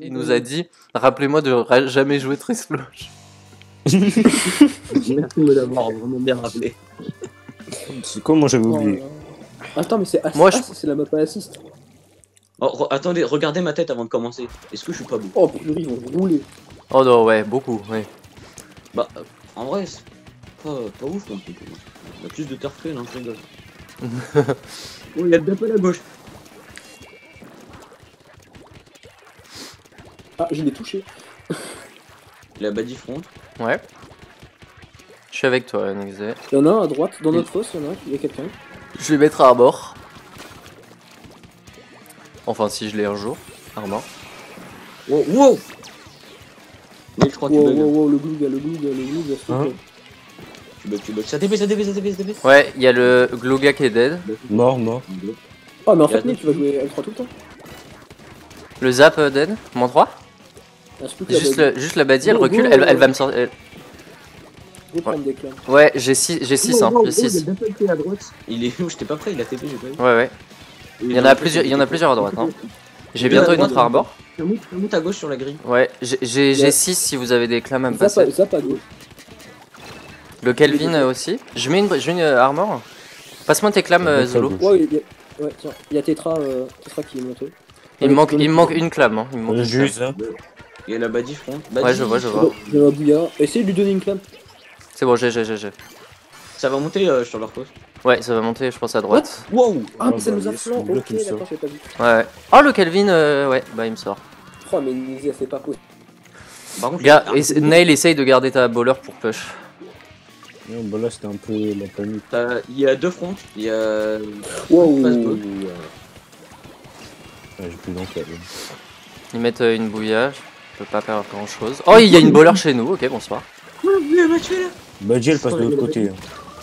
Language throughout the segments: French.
il nous a dit Rappelez-moi de jamais jouer Trisfloche. Merci de me l'avoir vraiment bien rappelé. C'est quoi, moi j'avais Oh oublié là. Attends, mais c'est assist. Moi, je- c'est la map à assist. Oh, re- attendez, regardez ma tête avant de commencer. Est-ce que je suis pas beau Oh purée, ils vont rouler. Oh non, ouais, beaucoup, ouais. Bah, euh, en vrai, c'est pas, pas ouf non plus. y a plus de turf que non, je rigole. oh, il y a le double à gauche. Ah, je l'ai touché. Il a body front. Ouais. Je suis avec toi, Nexé. Il y en a un à droite, dans notre fosse, il y en a un, il y a quelqu'un. Je vais mettre Arbor. Enfin, si je l'ai un jour. Arbor. Wow, wow Mais je crois que Wow, tu bugs. wow, wow, le glouga, le glouga, le te Hein. Tu bugs, tu bugs. Ça TP, ça TP, ça TP, ça TP. Ouais, il y a le Gloga qui est dead. Mort, mort. Ah, mais en Il fait, Nick, tu vas jouer L3 tout le temps. Le Zap euh, dead. Mon 3. Juste, le, juste la Badie, elle recule. Elle, elle va me sortir. Ouais, j'ai 6, j'ai 6, hein. J'ai 6. à droite. Il est où? J'étais pas prêt, il a TP, j'ai pas vu. Ouais, ouais. Il y en a plusieurs, il y en a plusieurs à droite, hein. J'ai bientôt une autre Arbor. À gauche sur la grille. Ouais, j'ai- j'ai Ouais. 6 si vous avez des clams à me passer. Le Kelvin euh, aussi. Je mets une, je mets une euh, armor. Passe-moi tes clams, euh, Zolo. Ouais, il y a, ouais, tiens, il y a Tetra, euh, Tetra qui est monté. Il me manque, il me manque une clame. Hein. Il me manque une clame. Juste, hein. Il y a la body front. Ouais, je vois, je vois. J'ai un bouillard. Essayez de lui donner une clam. C'est bon, j'ai, j'ai, j'ai, j'ai. Ça va monter euh, sur leur poste. Ouais, ça va monter, je pense, à droite. Wow Ah, mais ça bah, nous a flanc. Ok, d'accord, j'ai pas vu. Ouais, ouais. Oh, le Kelvin, euh, ouais, bah il me sort. Oh, mais Nizia, c'est pas possible. Par contre, ah, et- Nail essaye de garder ta bowler pour push. Non, bah là c'était un peu la panique. il y a deux fronts. Il y a. Wow. Ouais, j'ai plus d'encre. Ils mettent euh, une bouillage. Je peux pas faire grand chose. Oh, il y a une bowler chez nous. Ok, bonsoir. Badji elle passe de l'autre côté. hein.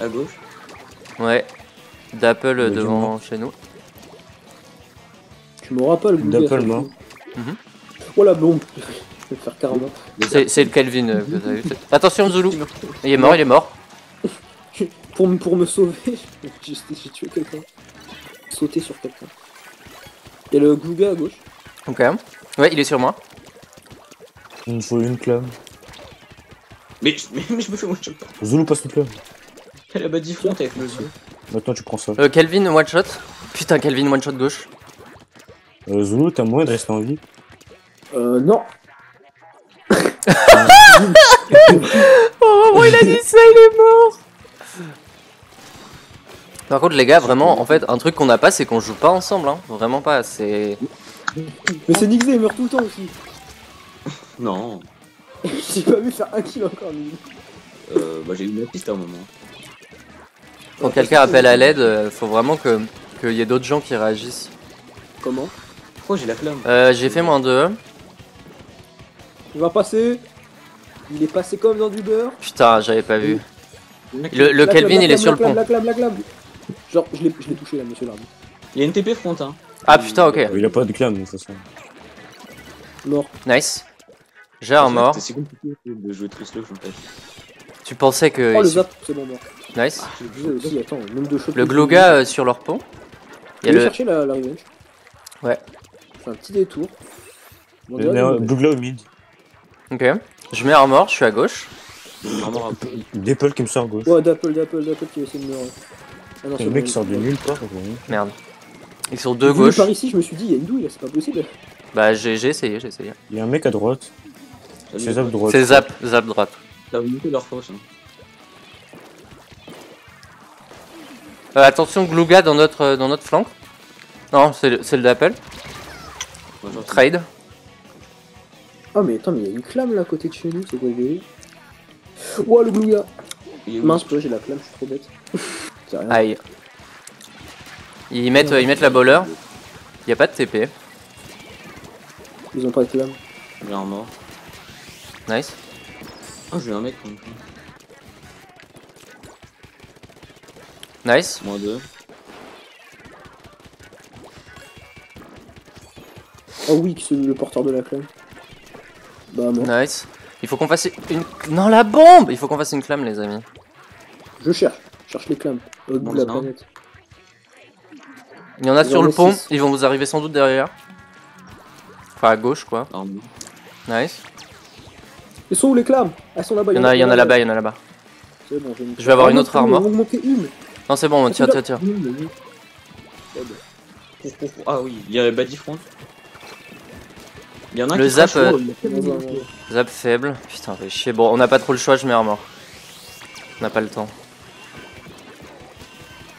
À gauche. Ouais. D'Apple Bah, devant chez nous. Tu m'auras pas le goût. D'Apple, mort. Mhm. Oh la bombe. Je vais faire carrément. C'est, le Kelvin euh, que t'as eu. Attention, Zulu. Il est mort, il est mort. Pour, me- pour me sauver, j'ai tué quelqu'un. Sauter sur quelqu'un. Il y a le glouga à gauche. Ok. Ouais, il est sur moi. Il me faut une clame. Mais, mais, mais je me fais one shot. Zulu passe une clame. Il y a body front avec le yeux. Maintenant tu prends ça. Euh, Kelvin, one shot. Putain, Kelvin, one shot gauche. Euh, Zulu, t'as moyen de rester en vie Euh, non. Oh, il a dit ça, il est mort. Par contre, les gars, vraiment, en fait, un truc qu'on n'a pas, c'est qu'on joue pas ensemble, hein. Vraiment pas. C'est. Mais c'est Nixé, il meurt tout le temps aussi. Non. J'ai pas vu faire un kill encore, lui. Euh, bah, j'ai eu une piste à un moment. Quand quelqu'un appelle à l'aide, euh, faut vraiment que qu'il y ait d'autres gens qui réagissent. Comment? Pourquoi j'ai la flamme? Euh, j'ai fait moins 2. Il va passer. Il est passé comme dans du beurre. Putain, j'avais pas vu. Le, le La clame, Kelvin, la il est clame, sur la le pont. La clame, la clame. Genre, je l'ai je l'ai touché là, monsieur l'arbitre. Il y a une TP front, hein. Ah putain, ok. Il a pas de clame de toute façon. Mort. Nice. J'ai un mort. C'est compliqué de jouer Trisloche en fait. Tu pensais que. Oh, le zap, c'est bon, mort. Nice. Je disais aussi, attends, le nombre de. Le Gloga euh, sur leur pont. Il y a le. chercher la, la revenge. Ouais. Je fais un petit détour. Bon, Il y déjà, a un il- Blue Glow au mid. Ok. Je mets armor, je suis à gauche. Peu. Dapple qui me sort à gauche. Ouais, d'Apple, d'Apple, d'Apple qui va essayer de me. Ah non, Le c'est mec bon, qui sort de nulle part. Merde. Ils sont deux le gauche. Par ici, je me suis dit, il y a une douille là, c'est pas possible. Bah j'ai j'ai essayé, j'ai essayé. Il y a un mec à droite. C'est Zap droite. C'est zap, zap droite. Ça va monter leur force. Hein. Euh, attention Gluga dans notre euh, dans notre flanc. Non, c'est le, j'en- Trade. Ah, mais attends, mais il y a une clame là à côté de chez nous, c'est quoi le Ouah, le glouga Il est où Mince, toi, j'ai la clame, je suis trop bête. rien. Aïe. Ils mettent euh, ils mettent la bowler. Y a pas de TP. Ils ont pas de clame. J'ai un mort. Nice. Ah, j'ai un mec. Nice. Moins deux. Oh oui, c'est le porteur de la clame. Bah, mort. Nice. Il faut qu'on fasse une. Non la bombe. Il faut qu'on fasse une clame les amis. Je cherche, je cherche les clames. Au bout de la planète. Il y en a Ils sur en le ont pont. six. Ils vont vous arriver sans doute derrière. Enfin, à gauche, quoi. Nice. Ils sont où les clames Elles sont là-bas. Il y en a, il y en a là-bas, il y en a là-bas. C'est bon, j'ai une- Je vais avoir Ah, une autre il manquait une. Non, c'est bon, tire, tire, tire. Ah oui, il y a Buddy Front. Il y en a un Le qui zap, euh. Zap faible. Putain, fait chier. Bon, on n'a pas trop le choix, je mets armor. On n'a pas le temps.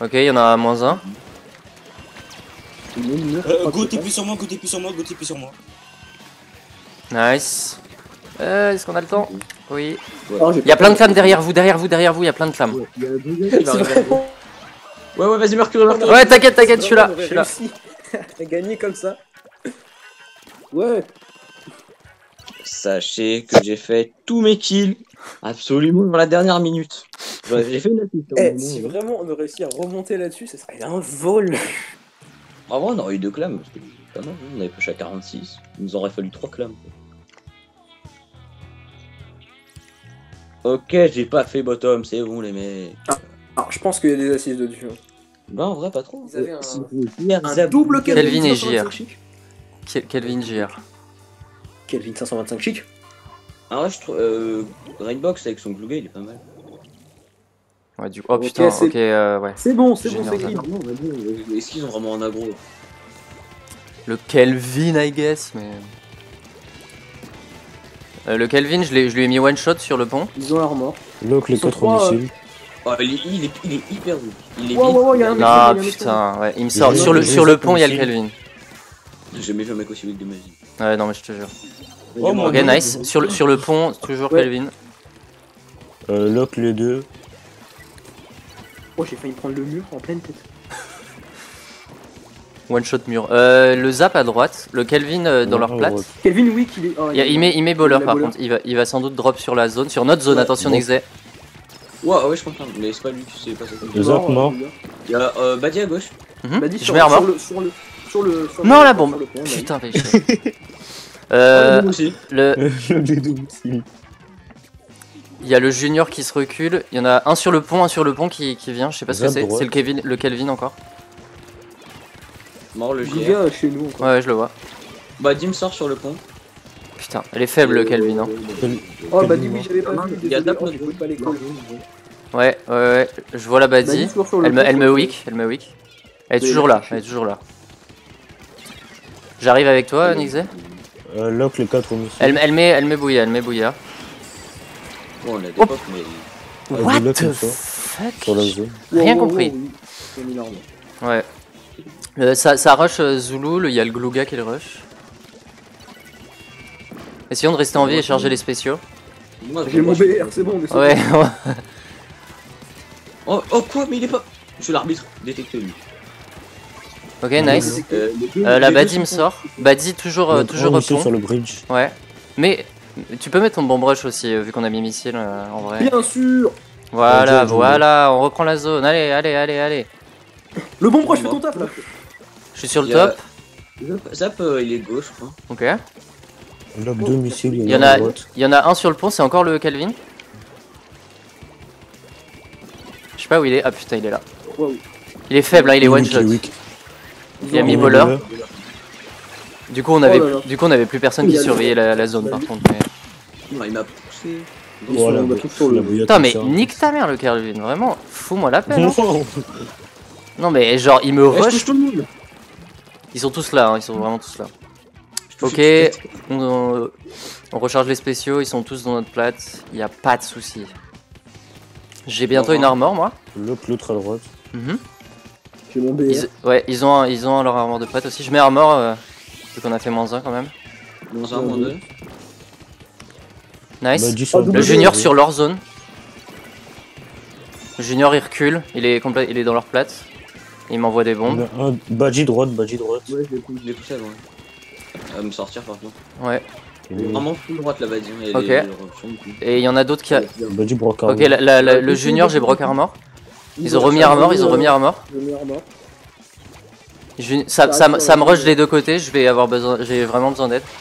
Ok, il y en a moins un. Euh, go, t'es plus sur moi, go, t'es plus sur moi, go, t'es plus sur moi. Nice. Euh, Est-ce qu'on a le temps Oui. Ah, j'ai Il y a pas- plein de clams derrière vous, derrière vous, derrière vous, il y a plein de clams. Il y a deux gars qui va C'est arriver. vraiment. Ouais, ouais, vas-y, Mercury, Mercury. Ouais, t'inquiète, t'inquiète, je suis là. Je suis là. réussi à gagner comme ça. Ouais. Sachez que j'ai fait tous mes kills absolument dans la dernière minute. Ouais, J'ai fait une assist. hein, Eh, au si moment où- vraiment on réussit à remonter là-dessus, ce serait un vol. Vrai, on aurait eu deux clams. C'était pas mal. On avait push à 46. Il nous aurait fallu trois clams. quoi. Ok, j'ai pas fait bottom, c'est bon les mecs. Alors, je pense qu'il y a des assises dessus. hein. Bah en vrai pas trop. Ils avaient un- hier, Un Zab- double Kelvin et 525 JR. Kelvin JR. Kelvin 525 chic. Ah ouais, je trouve. Euh, Rainbox avec son glouga, il est pas mal. Ouais, du coup. Oh Ok, putain, c'est- ok, euh, ouais. C'est bon, c'est bon, c'est clean. Non, mais bon, euh, Est-ce qu'ils ont vraiment un aggro Le Kelvin, I guess, mais. Euh, le Kelvin, je, l'ai- je lui ai mis one shot sur le pont. Ils ont leur mort. Lock, les Ils sont 4 trois, missiles. Oh, il, est, il, est, il est hyper vite. Il est vite. ouais, ouais, il y a un mec. Ah il y a un mec putain, ouais, il me sort. Sur le, sur pont, il y a le Kelvin. J'ai jamais vu un mec aussi vite de ma vie. Ouais, non, mais je te jure. Oh, mon Ok, Dieu. nice. Sur le, sur le pont, toujours Ouais. Kelvin. Euh, lock les deux. Oh, j'ai failli prendre le mur en pleine tête. One shot mur. Euh, le zap à droite, le Kelvin euh, dans leur plate. Kelvin, oui, qu'il est. oh, Il, y a- il met, il met bowler par contre. Il va, il va sans doute drop sur la zone, sur notre zone. Ouais, Attention, bon. Nexé. Ouais, ouais, je comprends. Mais c'est pas lui qui sait pas ça. Le zap mort. Il y a euh, Badi à gauche. Mhm. Bah, dis Je sur, mets armor. sur le. Sur le. Sur le. sur Non, le- la sur bombe. le pont, bah, Putain, chier. Euh, aussi. le, missiles. il y a le junior qui se recule. Il y en a un sur le pont, un sur le pont qui, qui vient. Je sais pas ce que Zap c'est. droite. C'est le Kelvin, le Kelvin encore. Mort le Le gars chez nous encore. Ouais, ouais, je le vois. Bah, Dim sort sur le pont. Putain, elle est faible, le Kelvin. Hein. Quel- Oh, bah, dis oui, j'avais pas vu. Il y a pas les. Ouais, ouais, ouais. Je vois la Bah, Badi. le Elle me, elle me le elle me weak. Elle est toujours là, elle est toujours là. J'arrive avec toi, Nixé Euh, lock les 4 missiles. elle, elle met, elle met bouillir, elle met bouillir. Bon, on a des Oh. potes, mais. Euh, What the fuck? Rien compris. Ouais. Euh, ça, ça rush euh, Zulu, il y a le Gluga qui le rush. Essayons de rester en vie et charger les spéciaux. Moi, J'ai mon BR, c'est bon, on est sauvé. Ouais, Oh, oh, quoi Mais il est pas. Je suis l'arbitre. Détecté lui. ok, nice. Euh, Euh, la deux Badi me sort. Badi toujours, euh, toujours au pont. sur le bridge. Ouais. Mais tu peux mettre ton bomb rush aussi, euh, vu qu'on a mis missile euh, en vrai. Bien sûr Voilà, voilà, on reprend la zone. Allez, allez, allez, allez. Le bon proche, fais ton taf là Je suis sur le top. Zap, euh, il est gauche, je crois. Ok. Il y en a a, à droite. il y en a un sur le pont, c'est encore le Calvin. Je sais pas où il est. Ah putain, il est là. Il est faible, hein, il est one shot. Il a mis ont- bowler. Du coup, on avait, Oh là là. du coup, on avait plus personne qui surveillait la, la zone par contre. mais- Non, il m'a poussé. Bah, Putain, mais ça. nique ta mère le Calvin, vraiment, fous-moi la peine. hein. Non. Non, mais genre, il me Eh, je rush. Ils sont tous là, hein, ils sont vraiment tous là. Ok, monde. on, on recharge les spéciaux, ils sont tous dans notre plate, il y a pas de souci. J'ai bientôt une armor, moi. L'autre à droite. J'ai mon BR. Ils, ouais, ils ont, un- ils ont leur armor de plate aussi. Je mets armor, euh, vu qu'on a fait moins 1 quand même. Dans un, dans deux. Nice. Bah, Ah, Le junior sur leur zone. Le junior il recule, il est, complet, il est dans leur plate. Il m'envoie des bombes. en a un Badgie droite, Badgie droite. Ouais, je l'ai poussé, avant. À me sortir par contre. Ouais. Il est vraiment full droite la Badi. Elle Ok. elle. Et il y en a d'autres qui. A... Badgie. Ok, la- la- la- le junior j'ai broc armor. Ils ont remis armor, ils ont remis armor. Armor. Je- Ça, ça, me- ça me rush des deux côtés, je vais avoir besoin, j'ai vraiment besoin d'aide.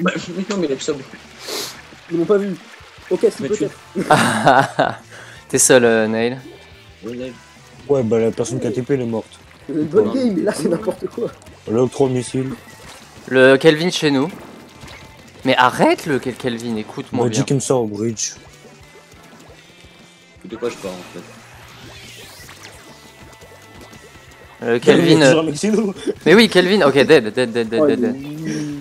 Bah, mais non, mais il a ça. Ils m'ont pas vu. Ok, tu- peut-être. T'es seul, euh, Nail. Ouais, bah la personne qui a TP elle est morte. C'est une bonne game, mais là c'est n'importe quoi. Lock 3 missiles. Le Kelvin chez nous. Mais arrête le Kel- Kelvin, écoute-moi M'a bien. dit qu'il me sort au bridge. De quoi je parle en fait Le Kelvin. euh, avec Sinou. Mais oui, Kelvin, ok, dead, dead, dead, dead, Oh, dead. il nul.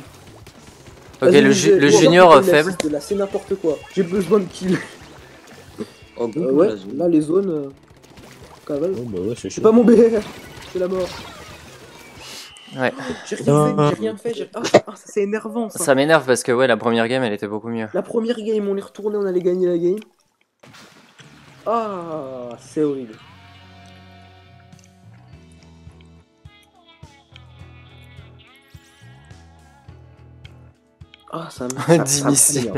Ok, le, ju- le junior euh, faible. Là, c'est n'importe quoi. J'ai besoin de kill. Oh, Euh, ouais, là, les zones. Cavale. Ouais, bah ouais, c'est pas mon BR. C'est la mort. Ouais. J'ai rien fait, j'ai rien fait. j'ai- Ah, ah, ça, c'est énervant ça. Ça m'énerve parce que ouais, la première game elle était beaucoup mieux. La première game, on est retourné, on allait gagner la game. Ah, c'est horrible. Ah, ça me. ça- ça me D'initié.